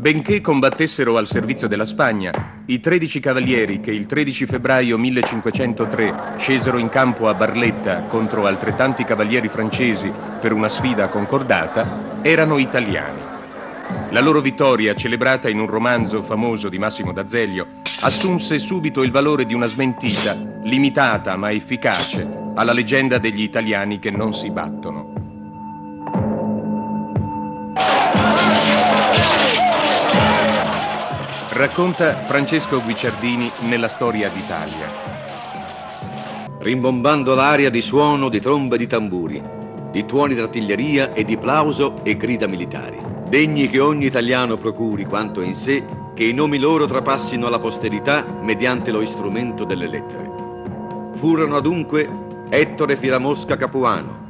Benché combattessero al servizio della Spagna, i 13 cavalieri che il 13 febbraio 1503 scesero in campo a Barletta contro altrettanti cavalieri francesi per una sfida concordata, erano italiani. La loro vittoria, celebrata in un romanzo famoso di Massimo d'Azeglio, assunse subito il valore di una smentita, limitata ma efficace, alla leggenda degli italiani che non si battono. Racconta Francesco Guicciardini nella storia d'Italia. Rimbombando l'aria di suono di trombe e di tamburi, di tuoni d'artiglieria e di plauso e grida militari. Degni che ogni italiano procuri quanto in sé che i nomi loro trapassino alla posterità mediante lo istrumento delle lettere. Furono adunque Ettore Firamosca Capuano,